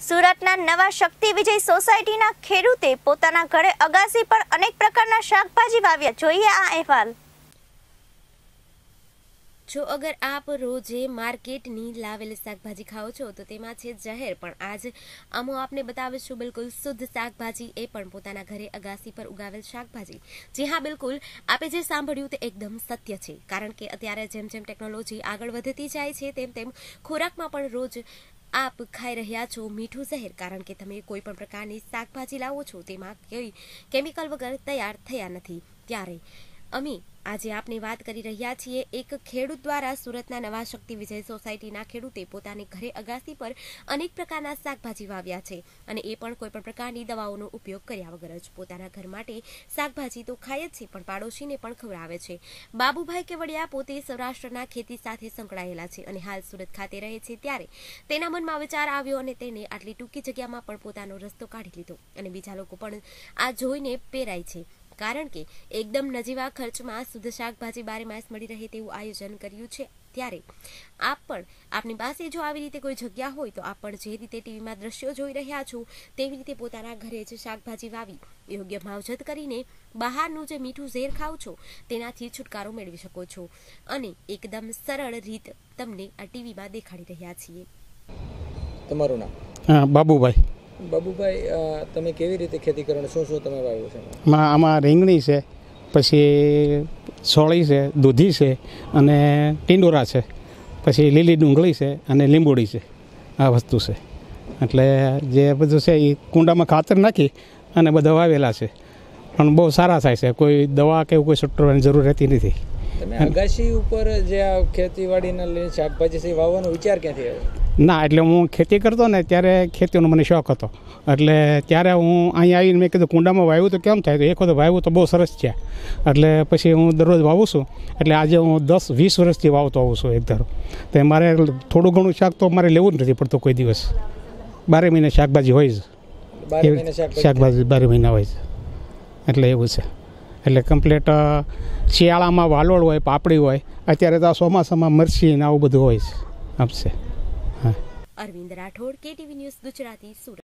સુરતના નવા શક્તિ વિજય સોસાયટીના ખેડૂતે પોતાના ઘરે અગાસી પર અનેક પ્રકારના શાકભાજી વાવ્યા. જોઈએ આ અહેવાલ. જો અગર આપ રોજે માર્કેટની લાવેલ શાકભાજી ખાઓ છો, તો તેમાં છે જહેર પણ આજ અમો આપને બતાવીશું, બિલકુલ શુદ્ધ શાકભાજી એ પણ પોતાના ઘરે અગાસી પર ઉગાવેલ શાકભાજી. જી હા, બિલકુલ. આપે જે સાંભળ્યું તે એકદમ સત્ય છે. કારણ કે અત્યારે જેમ જેમ ટેકનોલોજી આગળ વધતી જાય છે, તેમ તેમ ખોરાકમાં પણ રોજ આપ ખાઈ રહ્યા છો મીઠું શહેર કારણ કે તમે કોઈ પણ પ્રકારની શાકભાજી લાવો છો, તેમાં કોઈ કેમિકલ વગર તૈયાર થયા નથી. ત્યારે અમે, આજે આપને વાત કરી રહ્યા છીએ એક ખેડૂત દ્વારા સુરતના નવા શક્તિ વિજય સોસાયટીના ખેડૂતે પોતાની ઘરે અગાસી પર અનેક પ્રકારના શાકભાજી વાવ્યા છે અને એ પણ કોઈપણ પ્રકારની દવાઓનો ઉપયોગ કર્યા વગર જ. પોતાના ઘર માટે શાકભાજી તો ખાય જ છે, પણ પાડોશીને પણ ખવડાવે છે. બાબુભાઈ કેવડિયા પોતે સૌરાષ્ટ્રના ખેતી સાથે સંકળાયેલા છે અને હાલ સુરત ખાતે રહે છે ત્યારે તેના મનમાં વિચાર આવ્યો અને તેને આટલી ટૂંકી જગ્યામાં પણ પોતાનો રસ્તો કાઢી લીધો અને બીજા લોકો પણ આ જોઈને પેરાય છે. કારણ કે એકદમ નજીવા ખર્ચમાં શુદ્ધ શાકભાજી બારે માસ મળી રહે તેવું આયોજન કર્યું છે. ત્યારે આપ પણ આપની પાસે જો આવી રીતે કોઈ જગ્યા હોય તો આપ પણ જે રીતે ટીવીમાં દ્રશ્યો જોઈ રહ્યા છો તેવી રીતે પોતાના ઘરે જ શાકભાજી વાવી યોગ્ય માવજત કરીને બહારનું જે મીઠું ઝેર ખાવ છો તેનાથી છુટકારો મેળવી શકો છો. અને એકદમ સરળ રીત તમને આ ટીવીમાં દેખાડી રહ્યા છીએ. તમારું નામ? હા બાબુભાઈ. બાબુભાઈ તમે કેવી રીતે ખેતી કરો શું શું તમે વાવ્યું છે આમાં રીંગણી છે, પછી સોળી છે, દૂધી છે અને ટીંડોરા છે, પછી લીલી ડુંગળી છે અને લીંબોડી છે, આ વસ્તુ છે. એટલે જે બધું છે એ કુંડામાં ખાતર નાખી અને બધા વાવેલા છે. પણ બહુ સારા થાય છે, કોઈ દવા કે એવું કોઈ છૂટવાની જરૂર રહેતી નથી. તમે અગાશી ઉપર જે આ ખેતીવાડીના શાકભાજી વાવવાનો વિચાર ક્યાંથી આવ્યો? ના એટલે હું ખેતી કરતો ને ત્યારે ખેતીનો મને શોખ હતો. એટલે ત્યારે હું અહીંયા આવીને મેં કીધું કુંડામાં વાવ્યું તો કેમ થાય? તો એક વખત વાવ્યું તો બહુ સરસ છે. એટલે પછી હું દરરોજ વાવું છું. એટલે આજે હું દસ વીસ વર્ષથી વાવતો આવું છું એક ધારો. તો મારે થોડું ઘણું શાક તો મારે લેવું જ નથી પડતું કોઈ દિવસ. બારે મહિને શાકભાજી હોય જ. શાકભાજી બારે મહિના હોય છે એટલે એવું છે. એટલે કમ્પ્લેટ શિયાળામાં વાલોળ હોય, પાપડી હોય, અત્યારે તો આ ચોમાસામાં મરસી ને આવું બધું હોય છે. આપશે. Arvind Rathod, KTV news Gujarati, Surat.